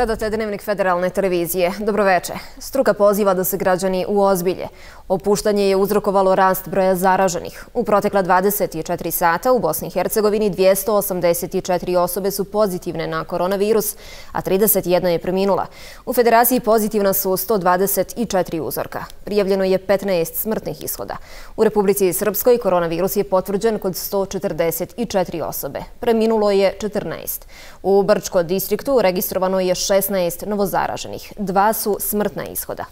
Gledate Dnevnik federalne televizije. Dobroveče. Struka poziva da se građani uozbilje. Opuštanje je uzrokovalo rast broja zaraženih. U protekla 24 sata u Bosni i Hercegovini 284 osobe su pozitivne na koronavirus, a 31 je preminula. U federaciji pozitivna su 124 uzorka. Prijavljeno je 15 smrtnih ishoda. U Republici Srpskoj koronavirus je potvrđen kod 144 osobe. Preminulo je 14. U Brčko distriktu registrovano je 16 novozaraženih. Dva su smrtna ishoda.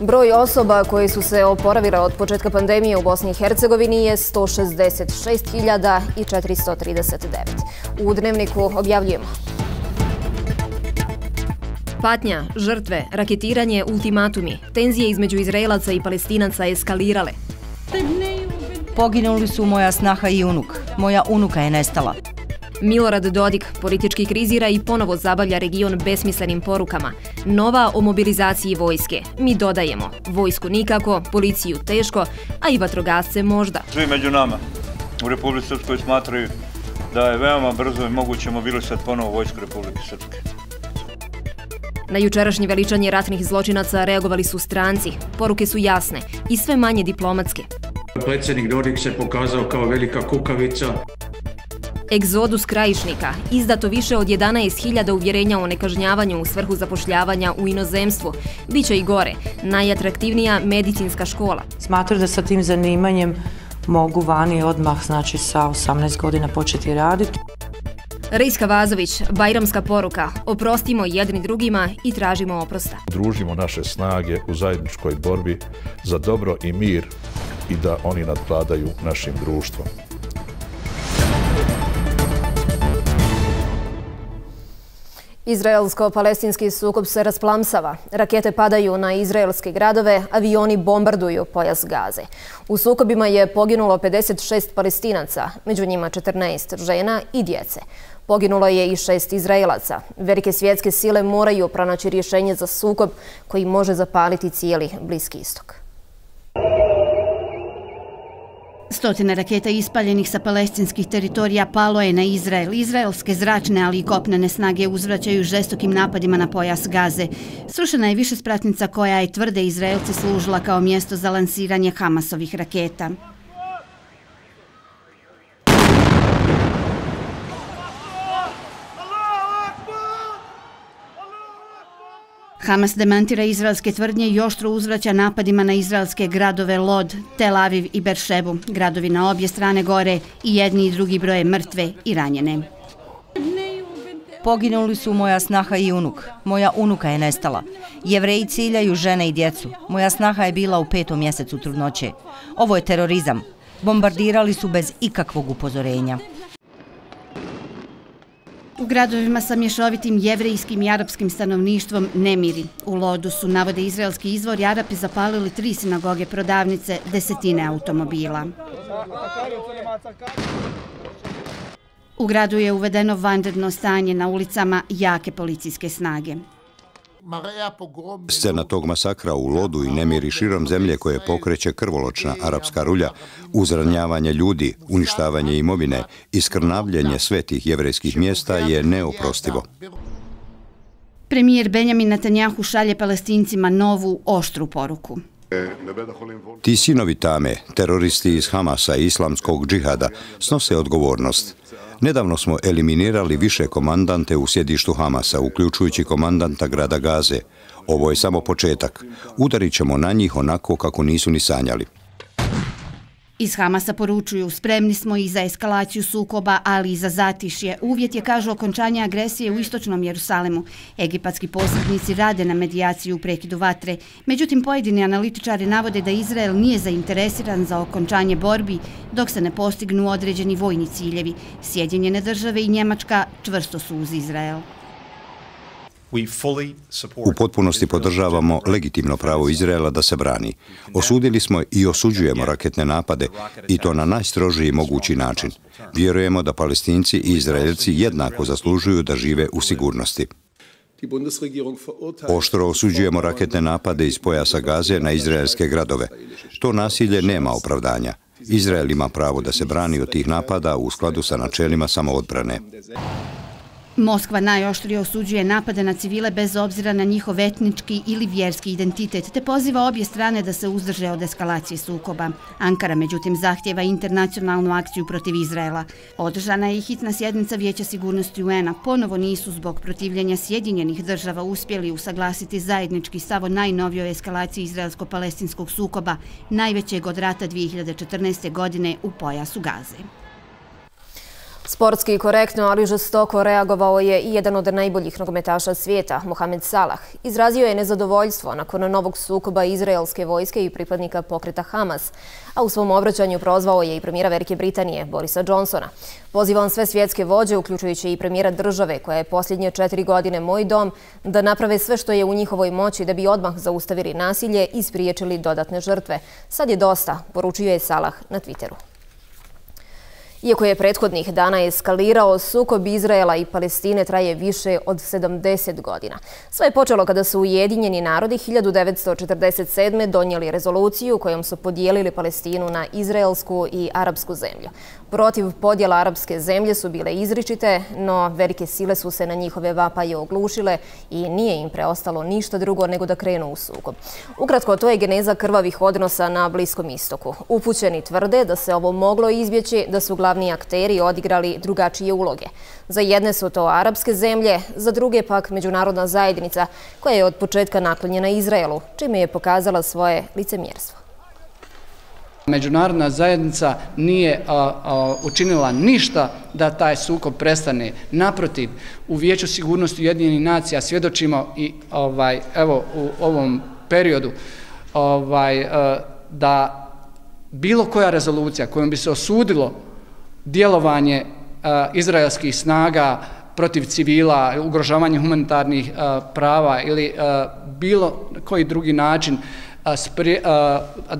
Broj osoba koje su se oporavira od početka pandemije u Bosni i Hercegovini je 166.439. U dnevniku objavljujemo. Patnja, žrtve, raketiranje, ultimatumi, tenzije između Izraelaca i Palestinaca eskalirale. Poginuli su moja snaha i unuk. Moja unuka je nestala. Milorad Dodik politički krizira i ponovo zabavlja region besmislenim porukama. Nova o mobilizaciji vojske. Mi dodajemo, vojsku nikako, policiju teško, a i vatrogasce možda. Svi među nama u Republike Srpskoj smatraju da je veoma brzo i moguće mobilisati ponovo vojsku Republike Srpske. Na jučerašnje veličanje ratnih zločinaca reagovali su stranci. Poruke su jasne i sve manje diplomatske. Predsjednik Dodik se pokazao kao velika kukavica. Egzodus krajišnika, izdato više od 11.000 uvjerenja o nekažnjavanju u svrhu zapošljavanja u inozemstvu. Biće i gore, najatraktivnija medicinska škola. Smatruju da sa tim zanimanjem mogu vani odmah, znači sa 18 godina početi raditi. Rejska Vazović, Bajramska poruka, oprostimo jedni drugima i tražimo oprosta. Družimo naše snage u zajedničkoj borbi za dobro i mir i da oni nadvladaju našim društvom. Izraelsko-palestinski sukob se rasplamsava. Rakete padaju na izraelske gradove, avioni bombarduju pojas gaze. U sukobima je poginulo 56 palestinaca, među njima 14 žena i djece. Poginulo je i šest Izraelaca. Velike svjetske sile moraju pronaći rješenje za sukob koji može zapaliti cijeli Bliski istok. Stotine raketa ispaljenih sa palestinskih teritorija palo je na Izrael. Izraelske zračne, ali i kopnene snage uzvraćaju žestokim napadima na pojas Gaze. Srušena je više spratnica koja je tvrde Izraelci služila kao mjesto za lansiranje Hamasovih raketa. Hamas demantira izraelske tvrdnje i oštro uzvraća napadima na izraelske gradove Lod, Tel Aviv i Beršebu. Gradovi na obje strane gore i jedni i drugi broje mrtve i ranjene. Poginuli su moja snaha i unuk. Moja unuka je nestala. Jevreji ciljaju žene i djecu. Moja snaha je bila u petom mjesecu trudnoće. Ovo je terorizam. Bombardirali su bez ikakvog upozorenja. U gradovima sa mješovitim jevrejskim i arapskim stanovništvom nemiri. U Lodu su, navode izraelski izvor, Arapi zapalili tri sinagoge prodavnice, desetine automobila. U gradu je uvedeno vanredno stanje na ulicama jake policijske snage. Scena tog masakra u lodu i nemiri širom zemlje koje pokreće krvoločna arapska rulja, uzranjavanje ljudi, uništavanje imovine i skrnavljenje svetih jevrejskih mjesta je neoprostivo. Premijer Benjamin Netanjahu šalje palestincima novu, oštru poruku. Ti sinovi tame, teroristi iz Hamasa i islamskog džihada, snose odgovornost. Nedavno smo eliminirali više komandante u sjedištu Hamasa, uključujući komandanta grada Gaze. Ovo je samo početak. Udarit ćemo na njih onako kako nisu ni sanjali. Iz Hamasa poručuju, spremni smo i za eskalaciju sukoba, ali i za zatišje. Uvjet je, kažu, okončanje agresije u istočnom Jerusalemu. Egipatski posrednici rade na medijaciju u prekidu vatre. Međutim, pojedini analitičari navode da Izrael nije zainteresiran za okončanje borbi dok se ne postignu određeni vojni ciljevi. Sjedinjene države i Njemačka čvrsto su uz Izrael. U potpunosti podržavamo legitimno pravo Izraela da se brani. Osudili smo i osuđujemo raketne napade i to na najstrožiji mogući način. Vjerujemo da palestinci i izraelci jednako zaslužuju da žive u sigurnosti. Oštro osuđujemo raketne napade iz pojasa Gaze na izraelske gradove. To nasilje nema opravdanja. Izrael ima pravo da se brani od tih napada u skladu sa načelima samoodbrane. Moskva najoštrije osuđuje napade na civile bez obzira na njihov etnički ili vjerski identitet, te poziva obje strane da se uzdrže od eskalacije sukoba. Ankara, međutim, zahtjeva internacionalnu akciju protiv Izraela. Održana je i hitna sjednica Vijeća sigurnosti UN-a. Ponovo nisu zbog protivljenja Sjedinjenih država uspjeli usaglasiti zajednički stavo najnovijoj eskalaciji izraelsko-palestinskog sukoba, najvećeg od rata 2014. godine u pojasu Gaze. Sportski i korektno, ali žestoko reagovao je i jedan od najboljih nogometaša svijeta, Mohamed Salah. Izrazio je nezadovoljstvo nakon novog sukoba izraelske vojske i pripadnika pokreta Hamas, a u svom obraćanju prozvao je i premijera Velike Britanije, Borisa Johnsona. Pozivam sve svjetske vođe, uključujući i premijera države, koja je posljednje četiri godine moj dom, da naprave sve što je u njihovoj moći da bi odmah zaustavili nasilje i spriječili dodatne žrtve. Sad je dosta, poručio je Salah na Twitteru. Iako je prethodnih dana eskalirao, sukob Izraela i Palestine traje više od 70 godina. Sve je počelo kada su Ujedinjeni narodi 1947. donijeli rezoluciju kojom su podijelili Palestinu na izraelsku i arapsku zemlju. Protiv podjela arapske zemlje su bile izričite, no velike sile su se na njihove vapaje oglušile i nije im preostalo ništa drugo nego da krenu u sukob. Ukratko, to je geneza krvavih odnosa na Bliskom istoku. Upućeni tvrde da se ovo moglo izbjeći, da su glavni glavni akteri odigrali drugačije uloge. Za jedne su to arapske zemlje, za druge pak međunarodna zajednica koja je od početka naklonjena Izraelu, čime je pokazala svoje licemjerstvo. Međunarodna zajednica nije učinila ništa da taj sukob prestane. Naprotiv, u Vijeću sigurnosti Ujedinjenih nacija svjedočimo i ovaj, evo u ovom periodu ovaj, e, da bilo koja rezolucija kojom bi se osudilo djelovanje e, izraelskih snaga protiv civila, ugrožavanje humanitarnih e, prava ili e, bilo koji drugi način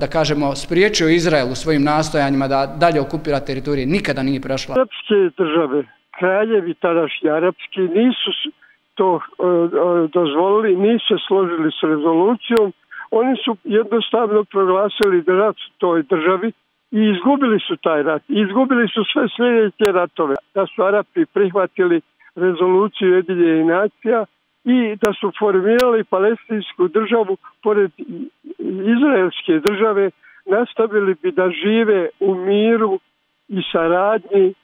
da kažemo, spriječio Izrael u svojim nastojanjima da dalje okupira teritorije, nikada nije prešla. Arapske države, kraljevi tadašnji arapski, nisu to dozvolili, nisu složili s rezolucijom. Oni su jednostavno proglasili da rat toj državi i izgubili su taj rat. Izgubili su sve sljedeće ratove. Da su Arapi prihvatili rezoluciju Jedinjenih i nacija i da su formirali palestinsku državu pored izraelske države nastavili bi da žive u miru i saradnji.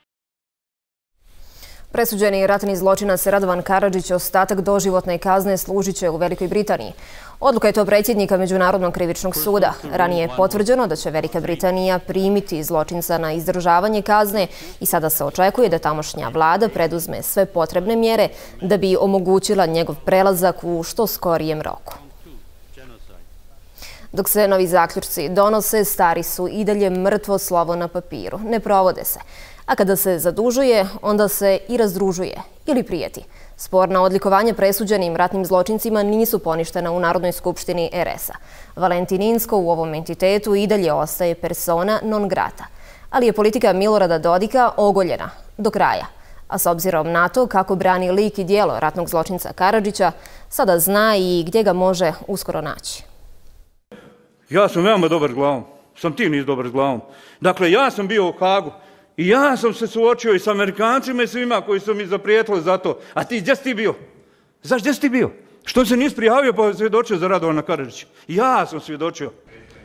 Presuđeni ratni zločinac Radovan Karadžić ostatak doživotne kazne služit će u Velikoj Britaniji. Odluka je to predsjednika Međunarodnog krivičnog suda. Ranije je potvrđeno da će Velika Britanija primiti zločinca na izdržavanje kazne i sada se očekuje da tamošnja vlada preduzme sve potrebne mjere da bi omogućila njegov prelazak u što skorijem roku. Dok se novi zaključci donose, stari su i dalje mrtvo slovo na papiru. Ne provode se. A kada se zadužuje, onda se i razdružuje ili prijeti. Sporna odlikovanja presuđenim ratnim zločincima nisu poništena u Narodnoj skupštini RS-a. Valentin Insko u ovom entitetu i dalje ostaje persona non grata. Ali je politika Milorada Dodika ogoljena do kraja. A s obzirom na to kako brani lik i dijelo ratnog zločinca Karadžića, sada zna i gdje ga može uskoro naći. Ja sam veoma dobar s glavom. Sam ti nis dobar s glavom. Dakle, ja sam bio u Hagu i ja sam se suočio i s Amerikancima i svima koji su mi zaprijetili za to. A ti, gdje si ti bio? Znaš, gdje si ti bio? Što se nisi prijavio pa svjedočio za Radovana Karadžića? Ja sam svjedočio.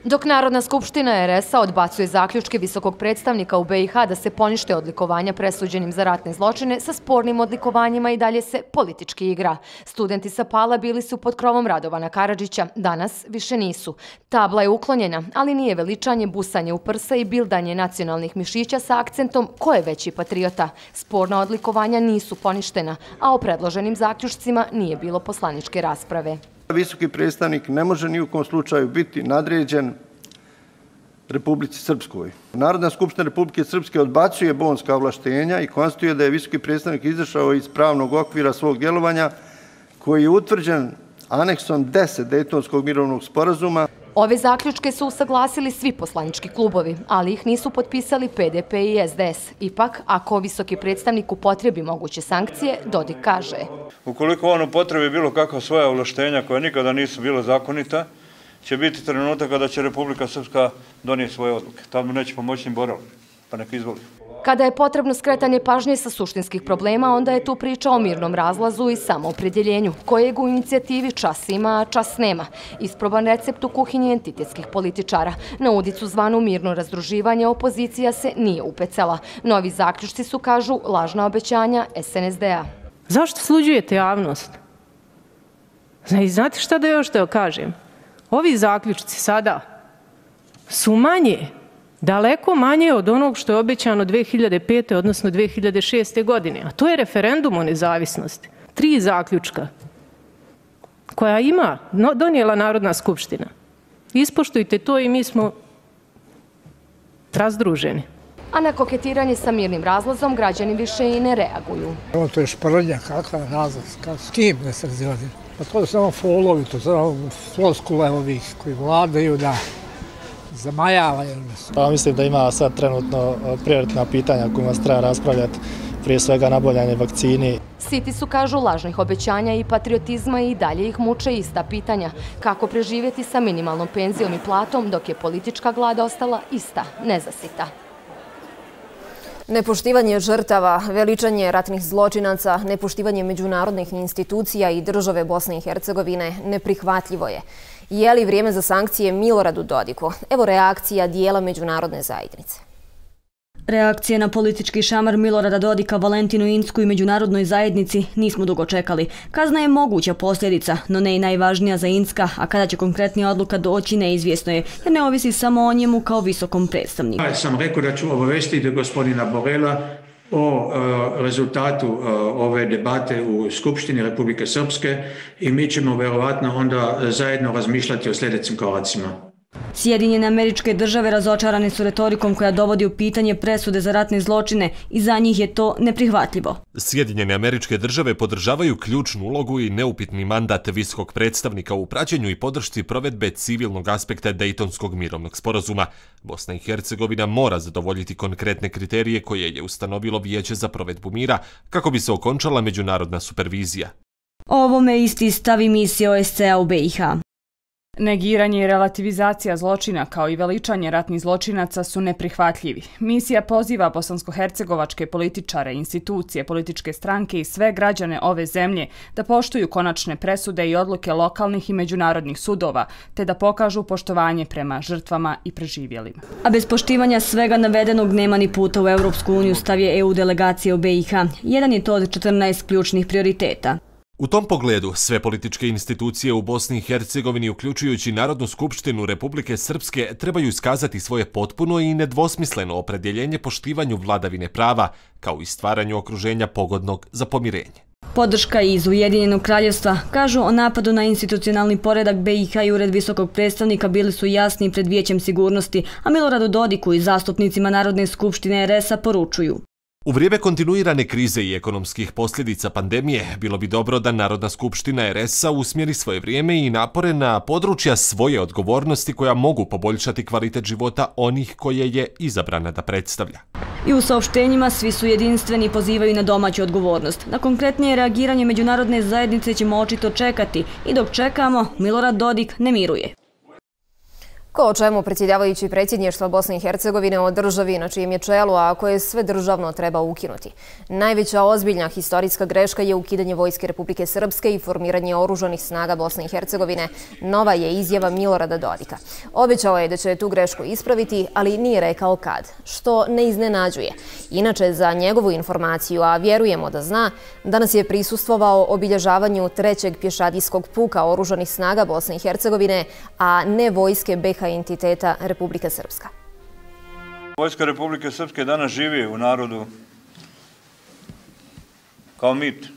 Dok Narodna skupština RS-a odbacuje zaključke visokog predstavnika u BiH da se ponište odlikovanja presuđenim za ratne zločine, sa spornim odlikovanjima i dalje se politički igra. Studenti sa Pala bili su pod krovom Radovana Karadžića, danas više nisu. Tabla je uklonjena, ali nije veličanje, busanje u prsa i bildanje nacionalnih mišića sa akcentom ko je veći patriota. Sporna odlikovanja nisu poništena, a o predloženim zaključcima nije bilo poslaničke rasprave. Visoki predstavnik ne može ni u kom slučaju biti nadređen Republici Srpskoj. Narodna skupština Republike Srpske odbacuje bonska ovlaštenja i konstituje da je visoki predstavnik izašao iz pravnog okvira svog djelovanja koji je utvrđen aneksom 10 Dejtonskog mirovnog sporazuma. Ove zaključke su usaglasili svi poslanički klubovi, ali ih nisu potpisali PDP i SDS. Ipak, ako visoki predstavnik upotrebi moguće sankcije, Dodik kaže. Ukoliko on upotrebi bilo kakva svoja ovlaštenja koja nikada nisu bila zakonita, će biti trenutak kada će Republika Srpska donijeti svoje odluke. Tamo neće pomoći ni boral, pa neka izvoli. Kada je potrebno skretanje pažnje sa suštinskih problema, onda je tu priča o mirnom razlazu i samoopredjeljenju, kojeg u inicijativi čas ima, a čas nema. Isproban recept u kuhinji entitetskih političara. Na udicu zvanu mirno razdruživanje opozicija se nije upecala. Novi zaključci su, kažu, lažna obećanja SNSD-a. Zašto sluđujete javnost? Znate šta da još da kažem? Ovi zaključci sada su manje daleko manje od onog što je obećano 2005. odnosno 2006. godine. A to je referendum o nezavisnosti. Tri zaključka koja ima, donijela Narodna skupština. Ispoštujte to i mi smo razdruženi. A na koketiranje sa mirnim razlazom građani više i ne reaguju. Ovo to je šprnja, kakav razlaz, s kim ne se raziladi? Pa to je samo folovi, to je samo floskule ovih koji vladaju, da zamajavaju nas. Pa mislim da ima sad trenutno prioritetna pitanja kojima se treba raspravljati prije svega naboljanje vakcini. Siti su, kažu, lažnih obećanja i patriotizma i dalje ih muče ista pitanja. Kako preživjeti sa minimalnom penzijom i platom dok je politička glada ostala ista, nezasita. Nepoštivanje žrtava, veličanje ratnih zločinaca, nepoštivanje međunarodnih institucija i države Bosne i Hercegovine neprihvatljivo je. Je li vrijeme za sankcije Miloradu Dodiku? Evo reakcija dijela međunarodne zajednice. Reakcije na politički šamar Milorada Dodika, Valentinu Insku i međunarodnoj zajednici nismo dugo čekali. Kazna je moguća posljedica, no ne i najvažnija za Inska, a kada će konkretnija odluka doći neizvjesno je, jer ne ovisi samo o njemu kao visokom predstavniku. Ja sam rekao da ću obavestiti gospodina Borela o e, rezultatu e, ove debate u Skupštini Republike Srpske i mi ćemo verovatno onda zajedno razmišljati o sljedećim koracima. Sjedinjene američke države razočarane su retorikom koja dovodi u pitanje presude za ratne zločine i za njih je to neprihvatljivo. Sjedinjene američke države podržavaju ključnu ulogu i neupitni mandat visokog predstavnika u praćenju i podršci provedbe civilnog aspekta Dejtonskog mirovnog sporazuma. Bosna i Hercegovina mora zadovoljiti konkretne kriterije koje je ustanovilo Vijeće za provedbu mira kako bi se okončala međunarodna supervizija. Ovome isti stavi misije OSCA u BiH. Negiranje i relativizacija zločina kao i veličanje ratnih zločinaca su neprihvatljivi. Misija poziva bosansko-hercegovačke političare, institucije, političke stranke i sve građane ove zemlje da poštuju konačne presude i odluke lokalnih i međunarodnih sudova, te da pokažu poštovanje prema žrtvama i preživjelima. A bez poštivanja svega navedenog nema ni puta u Europsku uniju stavije EU delegacije u BiH. Jedan je to od 14 ključnih prioriteta. U tom pogledu, sve političke institucije u Bosni i Hercegovini, uključujući Narodnu skupštinu Republike Srpske, trebaju iskazati svoje potpuno i nedvosmisleno opredjeljenje poštivanju vladavine prava, kao i stvaranju okruženja pogodnog za pomirenje. Podrška iz Ujedinjenog kraljevstva kažu o napadu na institucionalni poredak BiH i ured visokog predstavnika bili su jasni pred vijećem sigurnosti, a Miloradu Dodiku i zastupnicima Narodne skupštine RS-a poručuju. U vrijeme kontinuirane krize i ekonomskih posljedica pandemije, bilo bi dobro da Narodna skupština RS-a usmjeri svoje vrijeme i napore na područja svoje odgovornosti koja mogu poboljšati kvalitet života onih koje je izabrana da predstavlja. I u saopštenjima svi su jedinstveni i pozivaju na domaću odgovornost. Na konkretnije reagiranje međunarodne zajednice ćemo očito čekati i dok čekamo, Milorad Dodik ne miruje. Ko o čemu predsjedavajući predsjednještva Bosne i Hercegovine o državi na čijem je čelu, a koje sve državno treba ukinuti. Najveća ozbiljna historijska greška je ukidanje Vojske Republike Srpske i formiranje oružanih snaga Bosne i Hercegovine. Nova je izjava Milorada Dodika. Obećao je da će tu grešku ispraviti, ali nije rekao kad, što ne iznenađuje. Inače, za njegovu informaciju, a vjerujemo da zna, danas je prisustvovao obilježavanju trećeg pješadijskog puka oružanih snaga Bosne i Hercegovine, a ne Vojske BH entiteta Republika Srpska. Vojska Republike Srpske danas živi u narodu kao mit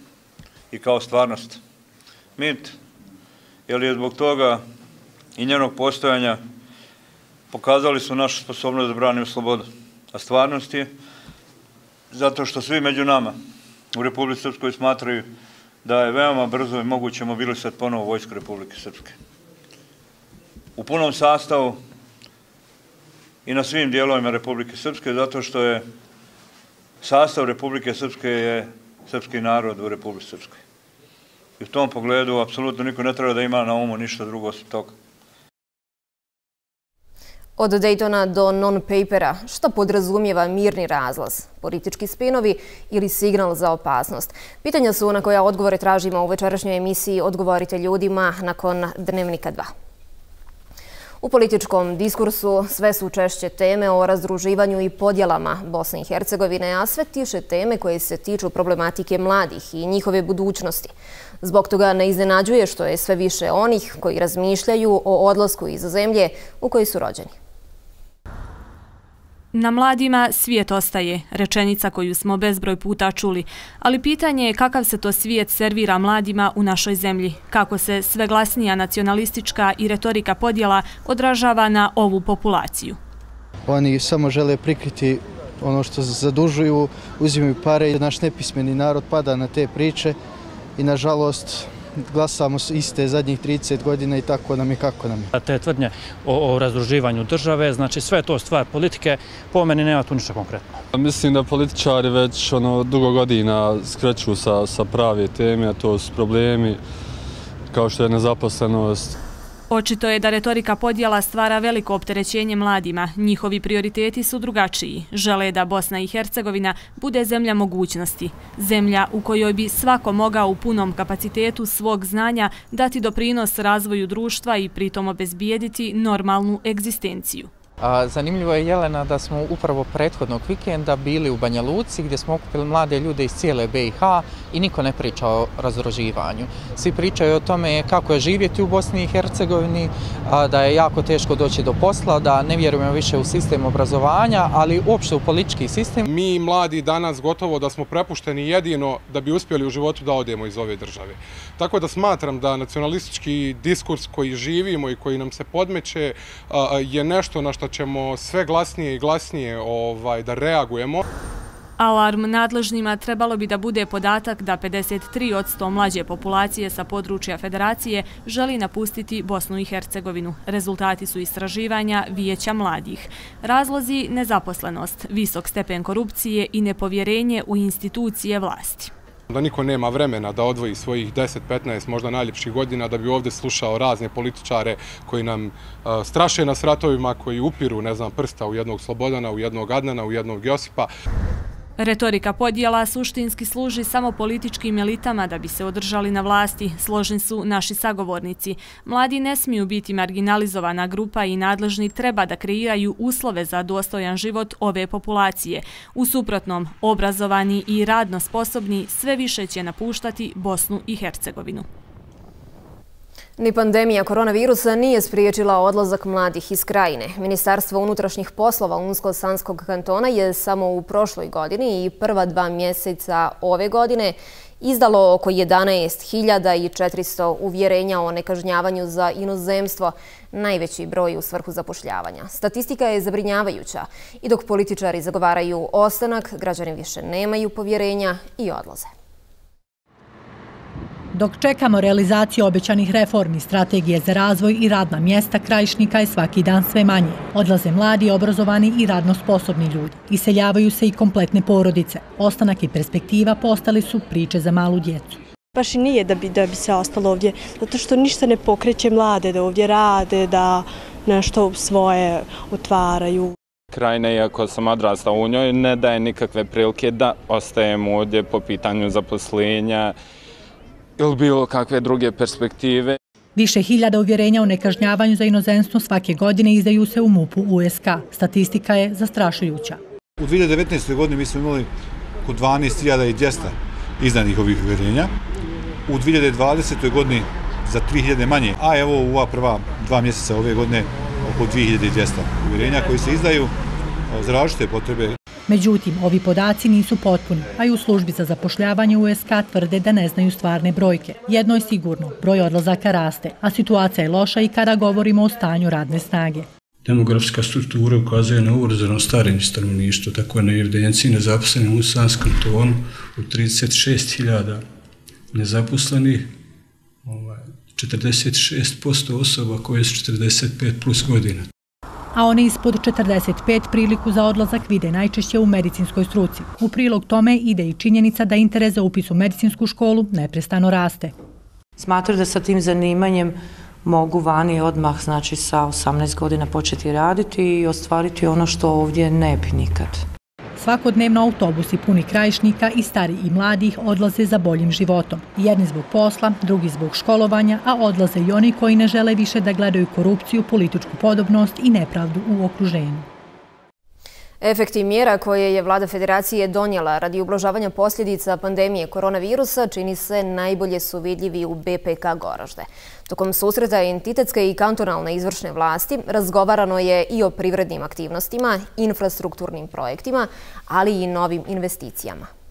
i kao stvarnost. Mit, jer je zbog toga i njenog postojanja pokazali su našu sposobnost da branimo slobodu. A stvarnost je zato što svi među nama u Republike Srpskoj smatraju da je veoma brzo i moguće mobilisati ponovo vojsku Republike Srpske u punom sastavu i na svim dijelovima Republike Srpske, zato što je sastav Republike Srpske je srpski narod u Republike Srpskoj. I u tom pogledu apsolutno niko ne treba da ima na umu ništa drugo osim toga. Od Daytona do non-papera, što podrazumijeva mirni razlaz, politički spinovi ili signal za opasnost? Pitanja su na koja odgovore tražimo u večerašnjoj emisiji Odgovorite ljudima nakon Dnevnika 2. U političkom diskursu sve su češće teme o razdruživanju i podjelama Bosne i Hercegovine, a sve tiše teme koje se tiču problematike mladih i njihove budućnosti. Zbog toga ne iznenađuje što je sve više onih koji razmišljaju o odlasku iz zemlje u kojoj su rođeni. Na mladima svijet ostaje, rečenica koju smo bezbroj puta čuli, ali pitanje je kakav se to svijet servira mladima u našoj zemlji, kako se sve glasnija nacionalistička i retorika podjela odražava na ovu populaciju. Oni samo žele prikriti ono što zadužuju, uzimaju pare i naš nepismeni narod pada na te priče i nažalost glasamo iste zadnjih 30 godina i tako nam i kako nam je. Te tvrdnje o, o razdruživanju države, znači sve je to stvar politike, po meni nema tu ništa konkretno. Mislim da političari već ono, dugo godina skreću sa, sa prave teme, a to su problemi kao što je nezaposlenost, Očito je da retorika podjela stvara veliko opterećenje mladima. Njihovi prioriteti su drugačiji. Žele da Bosna i Hercegovina bude zemlja mogućnosti. Zemlja u kojoj bi svako mogao u punom kapacitetu svog znanja dati doprinos razvoju društva i pritom obezbijediti normalnu egzistenciju. Zanimljivo je Jelena da smo upravo prethodnog vikenda bili u Banja Luci gdje smo okupili mlade ljude iz cijele BiH i niko ne priča o razroživanju. Svi pričaju o tome kako je živjeti u Bosni i Hercegovini, da je jako teško doći do posla, da ne vjerujemo više u sistem obrazovanja, ali uopšte u politički sistem. Mi mladi danas gotovo da smo prepušteni jedino da bi uspjeli u životu da odemo iz ove države. Tako da smatram da nacionalistički diskurs koji živimo i koji nam se podmeće je nešto na što ćemo sve glasnije i glasnije ovaj, da reagujemo. Alarm nadležnima trebalo bi da bude podatak da 53 od 100 mlađe populacije sa područja federacije želi napustiti Bosnu i Hercegovinu. Rezultati su istraživanja vijeća mladih. Razlozi nezaposlenost, visok stepen korupcije i nepovjerenje u institucije vlasti da niko nema vremena da odvoji svojih 10-15 možda najljepših godina da bi ovdje slušao razne političare koji nam e, straše nas ratovima, koji upiru, ne znam, prsta u jednog Slobodana, u jednog Adnana, u jednog Josipa. Retorika podjela suštinski služi samo političkim elitama da bi se održali na vlasti, složni su naši sagovornici. Mladi ne smiju biti marginalizovana grupa i nadležni treba da kreiraju uslove za dostojan život ove populacije. U suprotnom, obrazovani i radno sposobni sve više će napuštati Bosnu i Hercegovinu. Ni pandemija koronavirusa nije spriječila odlazak mladih iz krajine. Ministarstvo unutrašnjih poslova Unsko-Sanskog kantona je samo u prošloj godini i prva dva mjeseca ove godine izdalo oko 11.400 uvjerenja o nekažnjavanju za inozemstvo, najveći broj u svrhu zapošljavanja. Statistika je zabrinjavajuća i dok političari zagovaraju ostanak, građani više nemaju povjerenja i odlaze. Dok čekamo realizaciju obećanih reformi, strategije za razvoj i radna mjesta krajišnika je svaki dan sve manje. Odlaze mladi, obrazovani i radno sposobni ljudi. Iseljavaju se i kompletne porodice. Ostanak i perspektiva postali su priče za malu djecu. Baš i nije da bi, da bi se ostalo ovdje, zato što ništa ne pokreće mlade da ovdje rade, da nešto svoje otvaraju. Krajina, iako sam odrastao u njoj, ne daje nikakve prilike da ostajemo ovdje po pitanju zaposlenja ili bilo kakve druge perspektive. Više hiljada uvjerenja o nekažnjavanju za inozemstvo svake godine izdaju se u MUP-u USK. Statistika je zastrašujuća. U 2019. godini mi smo imali oko 12.200 izdanih ovih uvjerenja. U 2020. godini za 3.000 manje, a evo u ova prva dva mjeseca ove godine oko 2.200 uvjerenja koji se izdaju za različite potrebe. Međutim, ovi podaci nisu potpuni, a i u službi za zapošljavanje USK tvrde da ne znaju stvarne brojke. Jedno je sigurno, broj odlazaka raste, a situacija je loša i kada govorimo o stanju radne snage. Demografska struktura ukazuje na uvrzanom starenje stanovništva, tako je na evidenciji nezaposlenih u Sanskom tonu u 36.000 nezaposlenih, ovaj, 46% osoba koje su 45 plus godina a one ispod 45 priliku za odlazak vide najčešće u medicinskoj struci. U prilog tome ide i činjenica da interes za upis u medicinsku školu neprestano raste. Smatruju da sa tim zanimanjem mogu vani odmah znači sa 18 godina početi raditi i ostvariti ono što ovdje ne bi nikad. Svakodnevno autobusi puni krajišnika i stari i mladih odlaze za boljim životom. Jedni zbog posla, drugi zbog školovanja, a odlaze i oni koji ne žele više da gledaju korupciju, političku podobnost i nepravdu u okruženju. Efekti mjera koje je vlada federacije donijela radi ublažavanja posljedica pandemije koronavirusa čini se najbolje su vidljivi u BPK Goražde. Tokom susreta entitetske i kantonalne izvršne vlasti razgovarano je i o privrednim aktivnostima, infrastrukturnim projektima, ali i novim investicijama.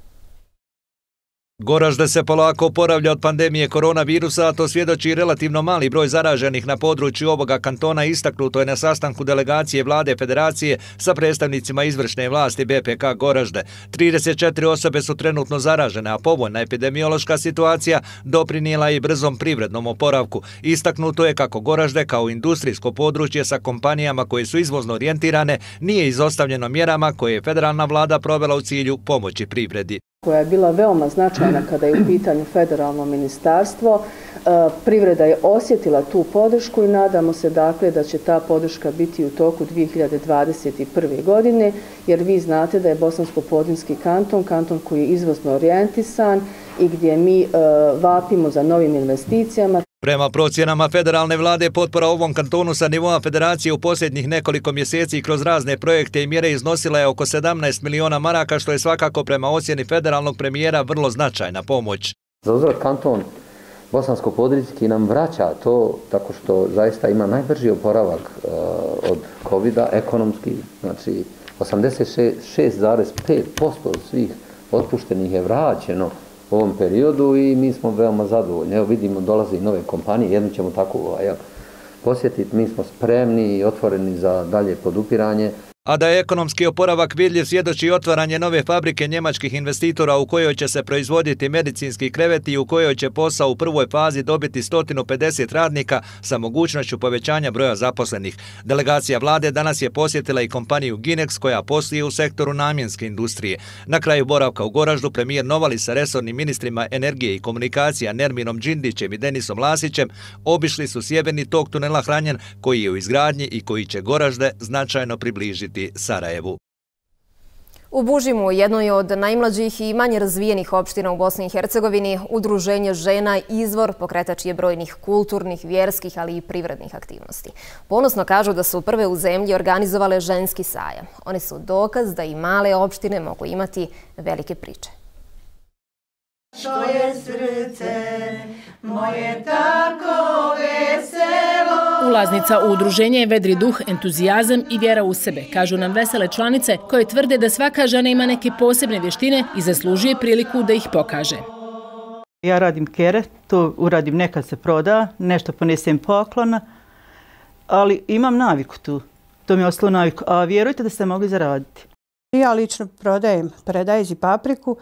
Goražde se polako oporavlja od pandemije koronavirusa, a to svjedoči relativno mali broj zaraženih na području ovoga kantona istaknuto je na sastanku delegacije vlade federacije sa predstavnicima izvršne vlasti BPK Goražde. 34 osobe su trenutno zaražene, a povoljna epidemiološka situacija doprinijela i brzom privrednom oporavku. Istaknuto je kako Goražde kao industrijsko područje sa kompanijama koje su izvozno orijentirane nije izostavljeno mjerama koje je federalna vlada provela u cilju pomoći privredi koja je bila veoma značajna kada je u pitanju federalno ministarstvo. E, privreda je osjetila tu podršku i nadamo se dakle da će ta podrška biti u toku 2021. godine, jer vi znate da je Bosansko-Podinski kanton, kanton koji je izvozno orijentisan i gdje mi e, vapimo za novim investicijama. Prema procjenama federalne vlade, potpora ovom kantonu sa nivoa federacije u posljednjih nekoliko mjeseci kroz razne projekte i mjere iznosila je oko 17 miliona maraka, što je svakako prema ocjeni federalnog premijera vrlo značajna pomoć. Za uzor kanton Bosansko-Podrijski nam vraća to tako što zaista ima najbrži oporavak uh, od COVID-a, ekonomski, znači 86,5% svih otpuštenih je vraćeno u ovom periodu i mi smo veoma zadovoljni. Evo vidimo, dolaze i nove kompanije, jednu ćemo tako ovaj, posjetiti, mi smo spremni i otvoreni za dalje podupiranje. A da je ekonomski oporavak vidljiv svjedoči otvaranje nove fabrike njemačkih investitora u kojoj će se proizvoditi medicinski kreveti i u kojoj će posao u prvoj fazi dobiti 150 radnika sa mogućnošću povećanja broja zaposlenih. Delegacija vlade danas je posjetila i kompaniju Ginex koja poslije u sektoru namjenske industrije. Na kraju boravka u Goraždu premijer Novali sa resornim ministrima energije i komunikacija Nerminom Džindićem i Denisom Lasićem obišli su sjeveni tok tunela Hranjen koji je u izgradnji i koji će Goražde značajno približiti približiti Sarajevu. U Bužimu, jednoj od najmlađih i manje razvijenih opština u Bosni i Hercegovini, udruženje žena izvor pokretač je brojnih kulturnih, vjerskih, ali i privrednih aktivnosti. Ponosno kažu da su prve u zemlji organizovale ženski sajam. One su dokaz da i male opštine mogu imati velike priče. Što je srce moje tako veselo. Ulaznica u udruženje je vedri duh, entuzijazam i vjera u sebe, kažu nam vesele članice koje tvrde da svaka žena ima neke posebne vještine i zaslužuje priliku da ih pokaže. Ja radim kere, to uradim nekad se proda, nešto ponesem poklona, ali imam naviku tu. To mi je ostalo naviku, a vjerujte da ste mogli zaraditi. Ja lično prodajem predajzi papriku,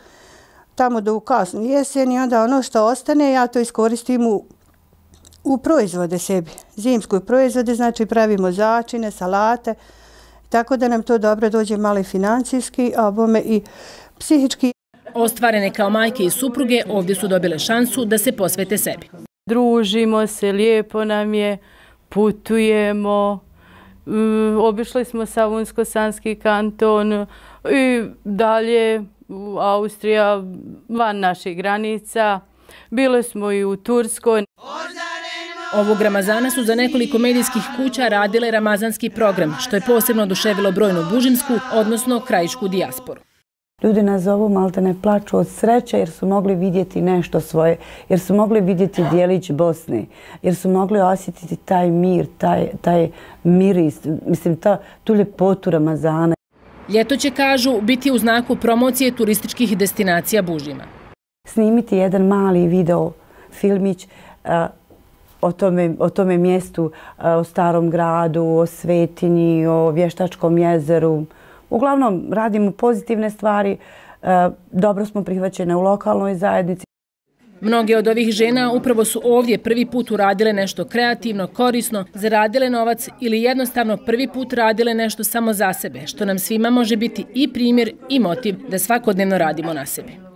tamo do u kasnu jesen i onda ono što ostane ja to iskoristim u, u proizvode sebi. Zimsku proizvode, znači pravimo začine, salate, tako da nam to dobro dođe malo i financijski, a bome i psihički. Ostvarene kao majke i supruge ovdje su dobile šansu da se posvete sebi. Družimo se, lijepo nam je, putujemo, obišli smo Savunsko-Sanski kanton i dalje Austrija, van naših granica. Bile smo i u Turskoj. Ovog Ramazana su za nekoliko medijskih kuća radile ramazanski program, što je posebno oduševilo brojnu bužimsku, odnosno krajišku dijasporu. Ljudi nas zovu malte ne plaću od sreće jer su mogli vidjeti nešto svoje, jer su mogli vidjeti dijelić Bosne, jer su mogli osjetiti taj mir, taj, taj miris, mislim, ta, tu ljepotu Ramazana. Ljeto će, kažu, biti u znaku promocije turističkih destinacija Bužima. Snimiti jedan mali video filmić e, o tome, o tome mjestu, e, o starom gradu, o Svetinji, o Vještačkom jezeru. Uglavnom, radimo pozitivne stvari, e, dobro smo prihvaćene u lokalnoj zajednici. Mnoge od ovih žena upravo su ovdje prvi put uradile nešto kreativno, korisno, zaradile novac ili jednostavno prvi put radile nešto samo za sebe, što nam svima može biti i primjer i motiv da svakodnevno radimo na sebi.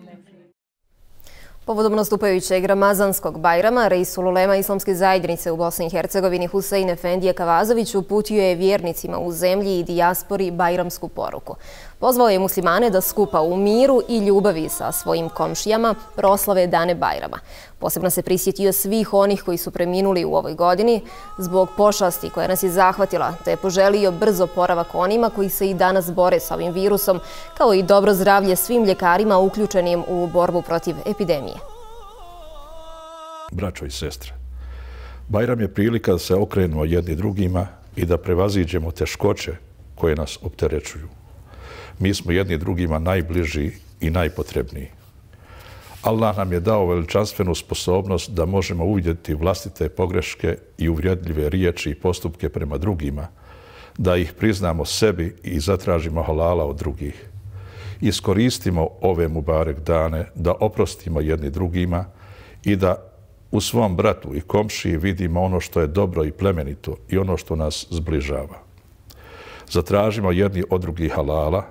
Povodom nastupajućeg Ramazanskog bajrama, Reisul Ulema Islamske zajednice u Bosni i Hercegovini Husein Efendije Kavazović uputio je vjernicima u zemlji i dijaspori bajramsku poruku. Pozvao je muslimane da skupa u miru i ljubavi sa svojim komšijama proslave dane bajrama. Posebno se prisjetio svih onih koji su preminuli u ovoj godini zbog pošasti koja nas je zahvatila, te je poželio brzo poravak onima koji se i danas bore sa ovim virusom, kao i dobro zdravlje svim ljekarima uključenim u borbu protiv epidemije. Braćo i sestre, Bajram je prilika da se okrenemo jedni drugima i da prevaziđemo teškoće koje nas opterećuju. Mi smo jedni drugima najbliži i najpotrebniji. Allah nam je dao veličanstvenu sposobnost da možemo uvidjeti vlastite pogreške i uvredljive riječi i postupke prema drugima, da ih priznamo sebi i zatražimo halala od drugih. Iskoristimo ove Mubarek dane da oprostimo jedni drugima i da u svom bratu i komšiji vidimo ono što je dobro i plemenito i ono što nas zbližava. Zatražimo jedni od drugih halala,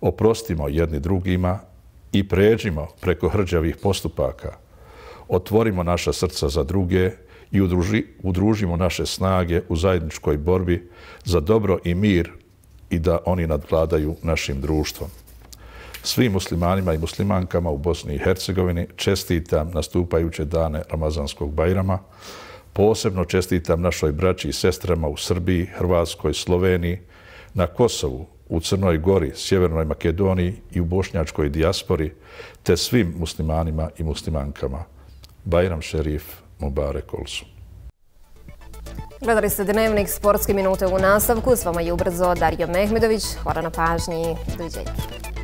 oprostimo jedni drugima i pređimo preko hrđavih postupaka, otvorimo naša srca za druge i udruži, udružimo naše snage u zajedničkoj borbi za dobro i mir i da oni nadvladaju našim društvom. Svim muslimanima i muslimankama u Bosni i Hercegovini čestitam nastupajuće dane Ramazanskog Bajrama. Posebno čestitam našoj braći i sestrama u Srbiji, Hrvatskoj, Sloveniji, na Kosovu, u Crnoj Gori, Sjevernoj Makedoniji i u bošnjačkoj dijaspori, te svim muslimanima i muslimankama. Bajram Šerif, Mubarek Olsu. Gledali ste dnevnik sportske minute u nastavku. S vama je ubrzo Dario Mehmedović. Hvala na pažnji. Doviđenja.